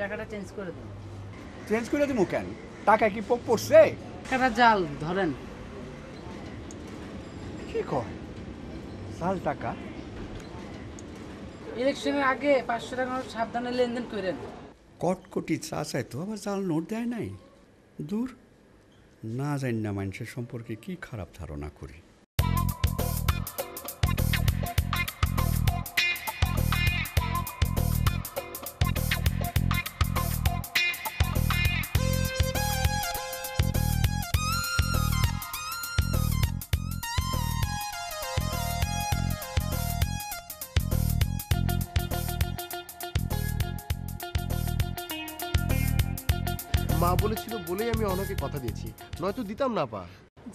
টাকাটা চেঞ্জ করে দিন চেঞ্জ করে দিব কেন? টাকা কি পোক পড়ছে? টাকাটা জাল ধরেন। কি কয়? সাল টাকা? ইলেকশনের আগে পাঁচশো টাকা সাবধানে লেনদেন করেন কটকটি চা চাই তো আবার জাল নোট দেয় নাই। দূর। না জানি না মানুষের সম্পর্কে কি খারাপ ধারণা করি। মা বলেছিল বলেই আমি অনকে কথা দিয়েছি। নয়তো দিতাম না পা।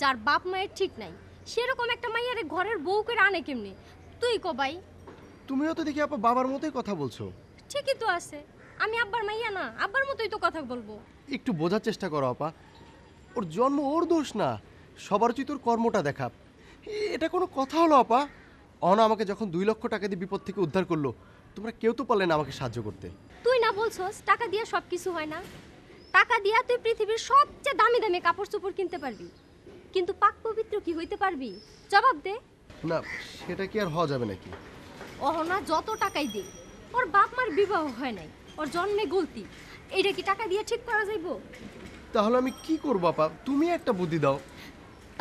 যার বাপ মায়ের ঠিক নাই সেরকম একটা মাইয়ারে ঘরের বউ করে আনে কেমনি? তুই কবাই তুমিও তো দেখি আপা বাবার মতোই কথা বলছো। ঠিকই তো আছে। আমি আব্বার মাইয়া না আব্বার মতোই তো কথা বলব। একটু বোঝার চেষ্টা করো আপা। ওর জন্ম ওর দোষ না। সবার উচিত ওর কর্মটা দেখা। এটা কোনো কথা হলো আপা? অনা আমাকে যখন দুই লক্ষ টাকা দিয়ে বিপদ থেকে উদ্ধার করল তোমরা কেউ তো পারলে না আমাকে সাহায্য করতে। তুই না বলছস টাকা দিয়ে সব কিছু হয় না? টাকা দিয়া তুই পৃথিবীর সবচেয়ে দামি দামি কাপড় চোপড় কিনতে পারবি। কিন্তু পাক পবিত্র কি হইতে পারবি? জবাব দে। না সেটা কি আর হওয়া যাবে নাকি? অহনা যত টাকাই দে ওর বাপ মার বিবাহ হয় নাই ওর জন্মে গলতি। এইটা কি টাকা দিয়ে ঠিক করা যাইবো? তাহলে আমি কি করব আপা? তুমি একটা বুদ্ধি দাও।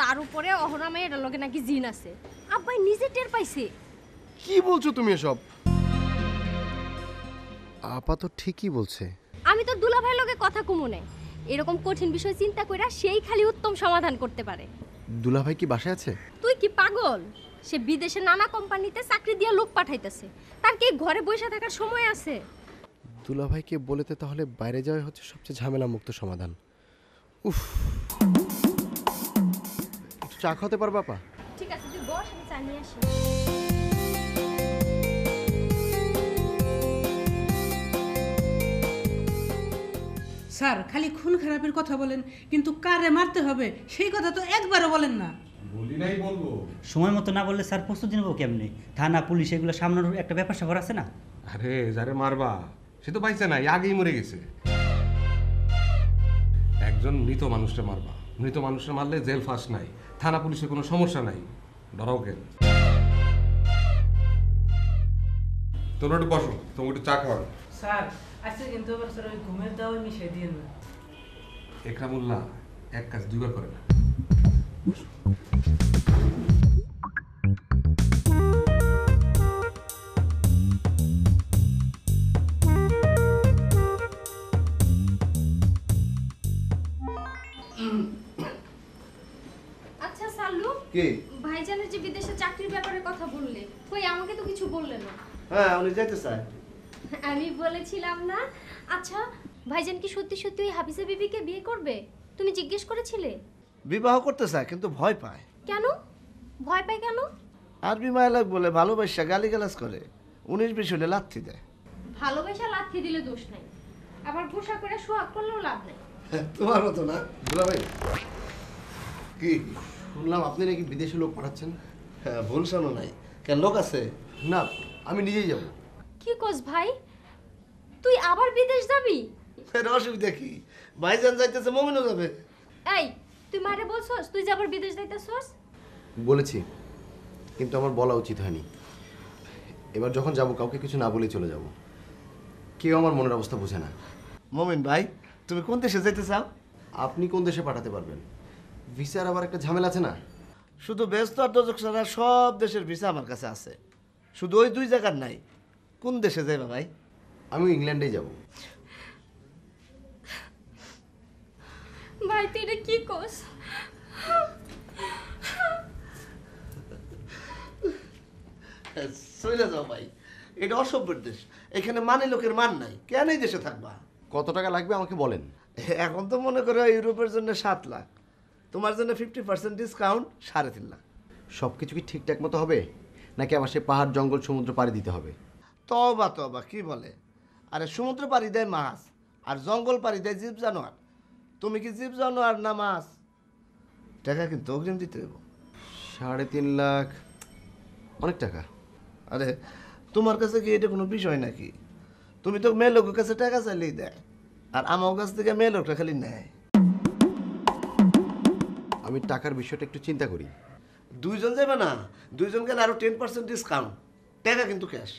তার উপরে অহনা মায়ের লগে নাকি জিন আছে। আব্বাই নিজে টের পাইছে। কি বলছো তুমি এসব? আপা তো ঠিকই বলছে। আমি তো দুলাভাইয়ের লগে কথা কমু নাই। এরকম কঠিন বিষয় চিন্তা কইরা সেই খালি উত্তম সমাধান করতে পারে। দুলাভাই কি বাসায় আছে? তুই কি পাগল? সে বিদেশে নানা কোম্পানিতে চাকরি দিয়ে লোক পাঠাইতেছে। তার কি ঘরে বসে থাকার সময় আছে? দুলাভাইকে বলেতে তাহলে বাইরে যাওয়া হচ্ছে সবচেয়ে ঝামেলা মুক্ত সমাধান। উফ। একটু চা খাওয়াতে পারবা আপা? ঠিক আছে তুই বস আমি চা নিয়ে আসি। স্যার খালি খুন খারাপের কথা বলেন কিন্তু কারে মারতে হবে সেই কথা তো একবারও বলেন না। বলি নাই বলব। সময় মতো না বললে স্যার প্রস্তুতি নেব কেমনি? থানা পুলিশ এগুলো সামনের একটা ব্যাপার স্যাপার আছে না? আরে যারে মারবা সে তো পাইছে না আগেই মরে গেছে। একজন মৃত মানুষটা মারবা। মৃত মানুষটা মারলে জেল ফাঁস নাই থানা পুলিশের কোনো সমস্যা নাই। ডরাও কেন? তোমরা একটু বসো তোমাকে একটু চা খাওয়ার স্যার আজকে কিন্তু আবার স্যার ওই ঘুমের দাওয়াই মিশিয়ে দিয়ে না একরামুল্লাহ এক কাজ দুইবার করে না। আচ্ছা সাল্লু কি? ভাইজানের যে বিদেশে চাকরির ব্যাপারে কথা বললে কই আমাকে তো কিছু বললে না। হ্যাঁ উনি যেতে চায়। আমি বলেছিলাম না। আচ্ছা ভাইজান কি সত্যি সত্যি ওই হাফিজা বিবিকে বিয়ে করবে? তুমি জিজ্ঞেস করেছিলে? বিবাহ করতে চায় কিন্তু ভয় পায়। কেন? ভয় পায় কেন? আরবি মায়ালাক বলে ভালোবাসা গালি গালাজ করে। উনিশ বিশ হলে লাথি দেয়। ভালোবাসা লাথি দিলে দোষ নাই। আবার পোশাক করে সোহাগ করলেও লাভ নেই। তোমার মতো না? দুলাভাই কি শুনলাম আপনি নাকি বিদেশে লোক পাঠাচ্ছেন? হ্যাঁ ভুল শোনো নাই। কেন লোক আছে? না আমি নিজেই যাব। কি কোস ভাই? তুই আবার বিদেশ যাবি? এর অসুবিধা কি? ভাইজান যাইতেছে মমিনও যাবে। এই তুই মারে বলছস? তুই যে আবার বিদেশ যাইতেছস? বলেছি কিন্তু আমার বলা উচিত হয়নি। এবার যখন যাব কাউকে কিছু না বলেই চলে যাব। কেউ আমার মনের অবস্থা বোঝে না। মমিন ভাই তুমি কোন দেশে যাইতে চাও? আপনি কোন দেশে পাঠাতে পারবেন? ভিসার আবার একটা ঝামেলা আছে না? শুধু ব্যস্ত আর দর্শক ছাড়া সব দেশের ভিসা আমার কাছে আছে। শুধু ওই দুই জায়গার নাই কোন দেশে যাইবা ভাই? আমি ইংল্যান্ডেই যাব। ভাই তুই এটা কি কোস চলে যাও ভাই এটা অসভ্যের দেশ। এখানে মানে লোকের মান নাই কেন এই দেশে থাকবা? কত টাকা লাগবে আমাকে বলেন। এখন তো মনে করো ইউরোপের জন্য সাত লাখ তোমার জন্য ফিফটি পার্সেন্ট ডিসকাউন্ট সাড়ে তিন লাখ। সব কিছু কি ঠিকঠাক মতো হবে? নাকি আমার সে পাহাড় জঙ্গল সমুদ্র পাড়ি দিতে হবে? তবা তবা কি বলে? আরে সমুদ্র পাড়ি দেয় মাছ আর জঙ্গল পাড়ি দেয় জীব জানোয়ার। তুমি কি জীব জানোয়ার না মাছ? টাকা কিন্তু অগ্রিম দিতে দেবো সাড়ে তিন লাখ। অনেক টাকা। আরে তোমার কাছে কি এটা কোনো বিষয় নাকি? তুমি তো মেয়ে লোকের কাছে টাকা চাইলেই দেয় আর আমার কাছ থেকে মেয়ে লোকটা খালি নেয়। আমি টাকার বিষয়টা একটু চিন্তা করি। দুইজন যাবে না দুইজন গেলে আরও টেন পার্সেন্ট ডিসকাউন্ট টাকা কিন্তু ক্যাশ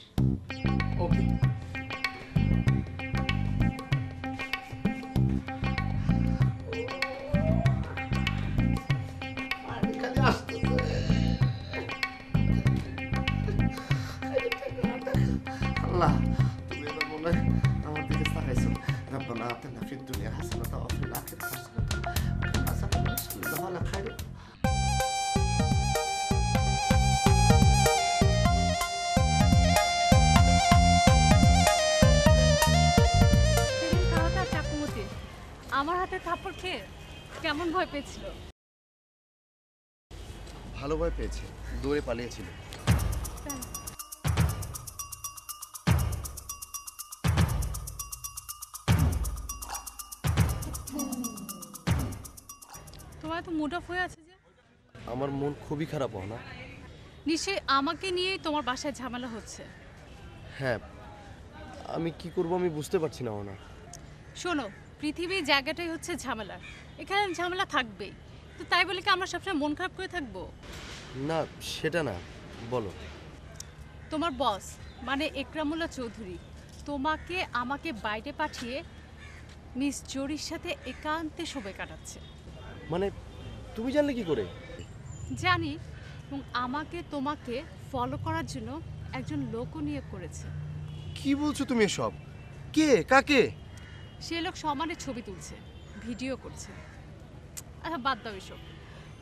ওকে খালি আসতেছে আল্লাহ তুমি এবার মনে হয় আমার দিকে তাকাইছো রব্বানা আতিনা কেমন ভয় পেয়েছিল? ভালো ভয় পেয়েছে। দৌড়ে পালিয়েছিল। তোমার তো মুড অফ হয়ে আছে যে? আমার মন খুবই খারাপ হয় না নিশ্চয়ই আমাকে নিয়েই তোমার বাসায় ঝামেলা হচ্ছে। হ্যাঁ। আমি কি করব আমি বুঝতে পারছি না না শোনো পৃথিবীর জায়গাটাই হচ্ছে ঝামেলা। এখানে ঝামেলা থাকবেই। তো তাই বলে কি আমরা সবসময় মন খারাপ করে থাকব? না সেটা না। বলো। তোমার বস মানে একরামুল্লা চৌধুরী তোমাকে আমাকে বাইরে পাঠিয়ে মিস জরির সাথে একান্তে সময় কাটাচ্ছে। মানে তুমি জানলে কি করে? জানি এবং আমাকে তোমাকে ফলো করার জন্য একজন লোকও নিয়োগ করেছে। কি বলছো তুমি এসব? কে? কাকে? সে লোক সমানে ছবি তুলছে ভিডিও করছে। আচ্ছা বাদ দাও এসব।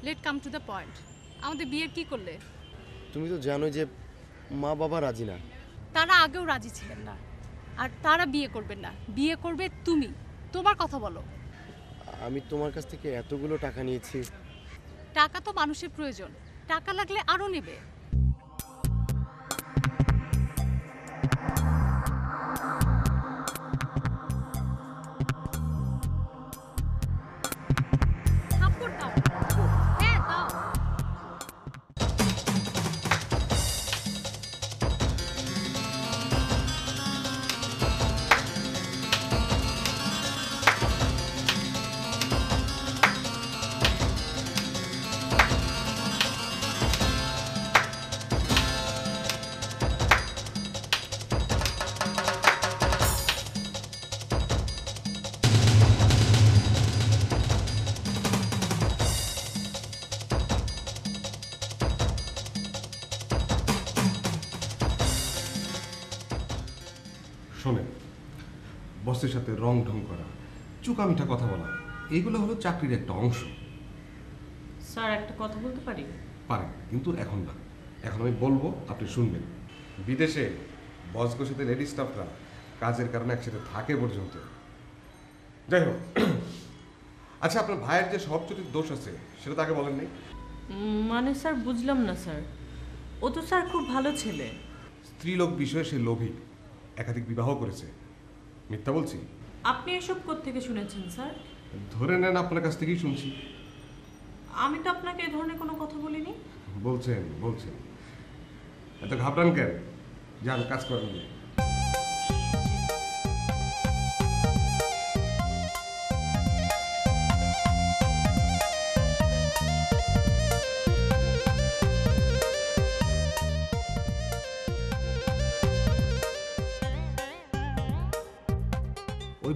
Let come to the point আমাদের বিয়ের কি করলে? তুমি তো জানো যে মা বাবা রাজি না। তারা আগেও রাজি ছিলেন না। আর তারা বিয়ে করবেন না। বিয়ে করবে তুমি। তোমার কথা বলো। আমি তোমার কাছ থেকে এতগুলো টাকা নিয়েছি। টাকা তো মানুষের প্রয়োজন। টাকা লাগলে আরও নেবে। বসের সাথে রং ঢং করা চুকামিঠা কথা বলা এগুলো হলো চাকরির একটা অংশ। স্যার একটা কথা বলতে পারি? পারেন কিন্তু এখন না। এখন আমি বলব আপনি শুনবেন। বিদেশে বসগোর সাথে লেডি স্টাফরা কাজের কারণে একসাথে থাকে পর্যন্ত যাই হোক আচ্ছা আপনার ভাইয়ের যে সব চুরির দোষ আছে সেটা তাকে বলেন নাই মানে স্যার বুঝলাম না স্যার। ও তো স্যার খুব ভালো ছেলে। স্ত্রীলোক বিষয়ে সে লোভী একাধিক বিবাহ করেছে। মিথ্যা বলছি? আপনি এসব থেকে শুনেছেন স্যার? ধরে নেন আপনার কাছ থেকেই শুনছি। আমি তো আপনাকে এই ধরনের কোনো কথা বলিনি। বলছেন বলছেন। এত ঘাবড়ান কেন? যান কাজ করেন।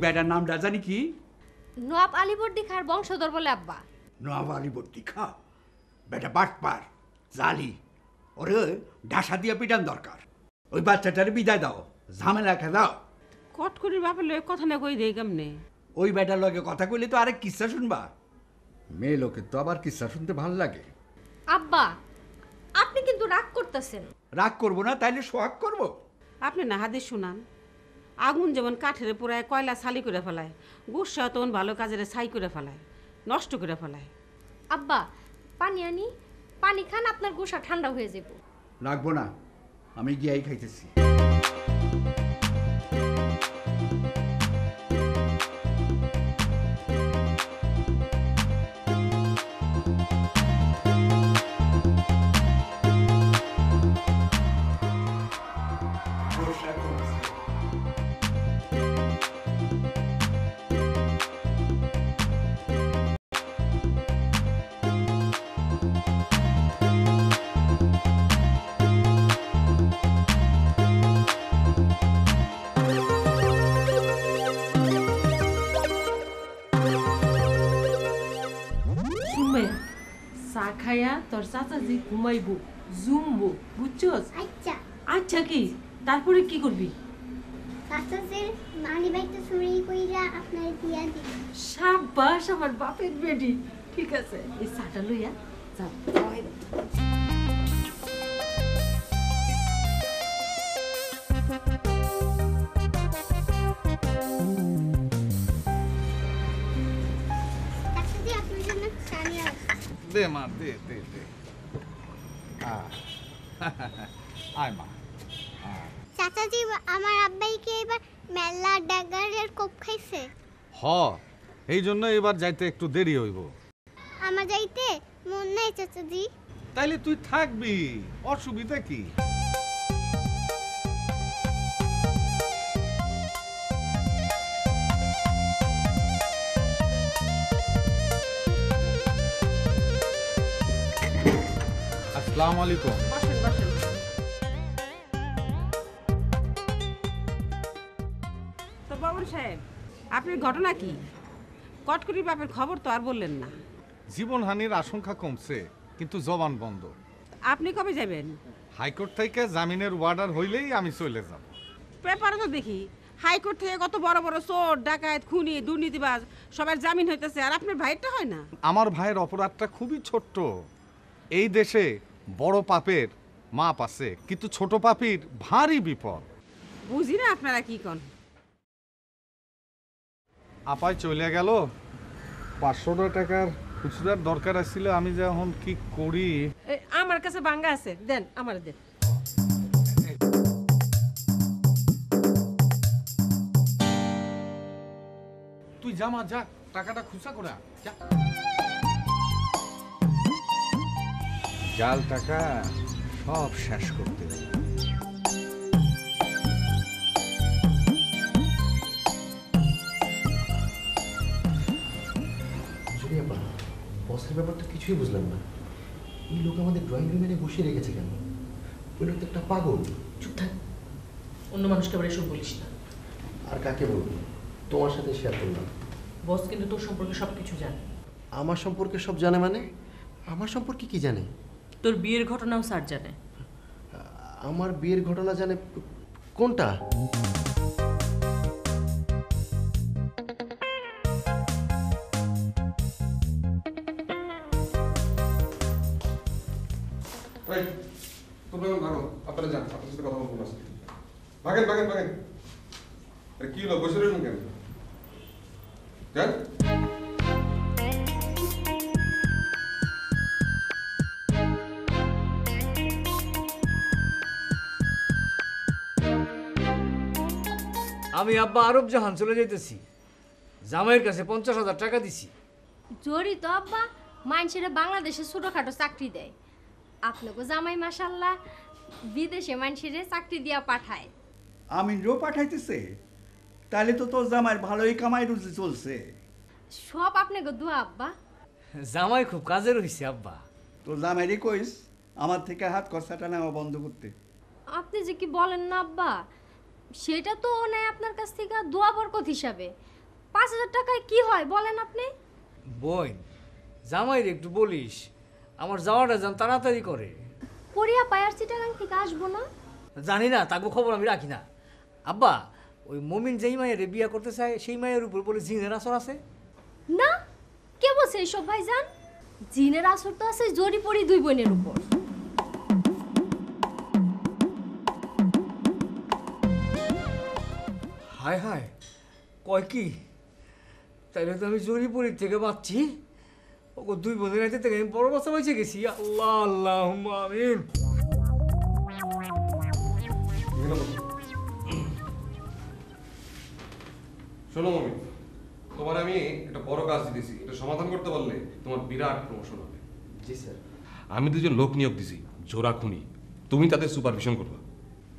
ওই ব্যাটার নামটা জানি কি? নোয়াব আলীবর্দী খার বংশধর বলে আব্বা। নবাব আলীবর্তী খা বেটা বাটপার জালি। ওরে ডাসা দিয়ে পিটান দরকার। ওই বাচ্চাটারে বিদায় দাও ঝামেলা খেদাও কটকরির বাপের লোক কথা না কই দেই কেমনে? ওই বেটার লগে কথা কইলে তো আরেক কিস্সা শুনবা। মেয়ে লোকের তো আবার কিস্সা শুনতে ভালো লাগে। আব্বা আপনি কিন্তু রাগ করতেছেন। রাগ করব না তাইলে সোহাগ করব। আপনি না হাদিস শুনান। আগুন যেমন কাঠের পোড়ায় কয়লা সালি করে ফেলায় গুসা তখন ভালো কাজের ছাই করে ফেলায় নষ্ট করে ফেলায়। আব্বা পানি আনি পানি খান আপনার গুসা ঠান্ডা হয়ে যাব লাগবো না আমি গিয়াই খাইতেছি। চা খাইয়া তোর চাচাজি ঘুমাইবো জুমবো বুঝছস? আচ্ছা। আচ্ছা কি? তারপরে কি করবি? সাবাস মানি ব্যাগটা চুরি কইরা আপনার দিয়া দিই সাব্বাস আমার বাপের বেডি ঠিক আছে এই চাটা লইয়া যা। দে মা দে দে দে আয় মা চাচাজি আমার আব্বাই কি এবার মেলা ডাগারের কোপ খাইছে? হ এই জন্য এবার যাইতে একটু দেরি হইব। আমার যাইতে মন নাই চাচাজি। তাইলে তুই থাকবি অসুবিধা কি? আসসালামু আলাইকুম। বসেন বসেন। তো বাবুল সাহেব আপনার ঘটনা কি? কটকরির বাপের খবর তো আর বললেন না। জীবনহানির আশঙ্কা কমছে কিন্তু জবান বন্ধ। আপনি কবে যাবেন? হাইকোর্ট থেকে জামিনের ওয়ার্ডার হইলেই আমি চলে যাব। পেপারে তো দেখি হাইকোর্ট থেকে কত বড় বড় চোর ডাকাত খুনি দুর্নীতিবাজ সবার জামিন হইতেছে আর আপনার ভাইটা হয় না? আমার ভাইয়ের অপরাধটা খুবই ছোট্ট। এই দেশে বড় পাপের মাপ আছে কিন্তু ছোট পাপির ভারী বিপদ বুঝি না আপনারা কি কন? আপায় চলে গেল। পাঁচশো টাকার খুচরার দরকার আছিল আমি যে এখন কি করি? আমার কাছে বাঙ্গা আছে দেন আমার দেন। তুই জামা যা টাকাটা খুচরা করে যা। জাল টাকা সব শেষ করতে হবে। বসের ব্যাপারটা কিছুই বুঝলাম না। এই লোক আমাদের ড্রয়িং রুমে এনে বসিয়ে রেখেছে কেন? ওই লোক তো একটা পাগল। চুপ থাক। অন্য মানুষকে আবার এসব বলিস না। আর কাকে বলব? তোমার সাথে শেয়ার করলাম। বস কিন্তু তোর সম্পর্কে সব কিছু জানে। আমার সম্পর্কে সব জানে মানে? আমার সম্পর্কে কি জানে? তোর বিয়ের ঘটনাও স্যার জানে। আমার বিয়ের ঘটনা জানে কোনটা? আপনারা যান আপনার সাথে কথা বলব না। ভাগেন ভাগেন ভাগেন। কি হলো বসে রইলেন কেন? যান। আমি আব্বা আরব জাহান চলে যাইতেছি। জামাইয়ের কাছে পঞ্চাশ হাজার টাকা দিছি। জড়ি তো আব্বা মানুষেরা বাংলাদেশে ছোটোখাটো চাকরি দেয়। আপনাকে জামাই মাসাল্লাহ বিদেশে মানুষেরা চাকরি দিয়া পাঠায়। আমিনও পাঠাইতেছে তাহলে তো তোর জামাইয়ের ভালোই কামাই রুজি চলছে। সব আপনাকে দোয়া আব্বা। জামাই খুব কাজের হইছে আব্বা। তোর জামাইরই কইস আমার থেকে হাত খরচাটা নেওয়া বন্ধ করতে। আপনি যে কি বলেন না আব্বা সেটা তো ও নেয় আপনার কাছ থেকে দোয়া বরকত হিসাবে। পাঁচ হাজার টাকায় কি হয় বলেন আপনি? বোন জামাইরে একটু বলিস আমার যাওয়াটা যেন তাড়াতাড়ি করে। পড়িয়া পায়ার চিটাগাং থেকে আসব না? জানি না তাকে খবর আমি রাখি না। আব্বা ওই মমিন যেই মায়ের বিয়া করতে চায় সেই মায়ের উপর বলে জিনের আসর আছে? না কে বলছে এইসব ভাইজান? জিনের আসর তো আছে জড়ি পড়ি দুই বোনের উপর। হায় হায় কয় কি? তাইলে তো আমি জরিপুরির থেকে বাঁচছি। ও দুই বোনের হাতে থেকে আমি বড় বাচ্চা বেঁচে গেছি। আল্লাহ আল্লাহ আমিন। শোনো মমি তোমার আমি একটা বড় কাজ দিতেছি। এটা সমাধান করতে পারলে তোমার বিরাট প্রমোশন হবে। জি স্যার। আমি দুজন লোক নিয়োগ দিছি জোড়া খুনি। তুমি তাদের সুপারভিশন করবা।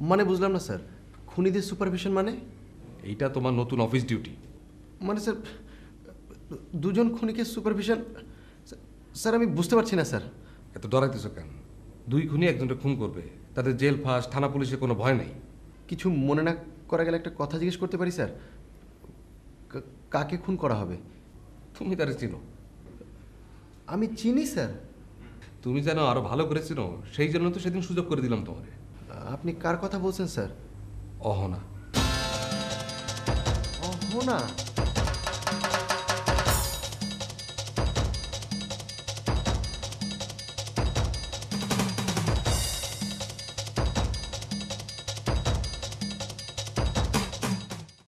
মানে বুঝলাম না স্যার। খুনিদের সুপারভিশন মানে? এইটা তোমার নতুন অফিস ডিউটি মানে স্যার দুজন খুনিকে সুপারভিশন স্যার আমি বুঝতে পারছি না স্যার। এত ডরাইতেছো কেন? দুই খুনি একজনটা খুন করবে তাদের জেল ফাঁস থানা পুলিশে কোনো ভয় নেই? কিছু মনে না করা গেলে একটা কথা জিজ্ঞেস করতে পারি স্যার? কাকে খুন করা হবে? তুমি তারা চিনো? আমি চিনি স্যার। তুমি যেন আরও ভালো করে চিনো সেই জন্য তো সেদিন সুযোগ করে দিলাম তোমারে। আপনি কার কথা বলছেন স্যার? অহনা। অহনা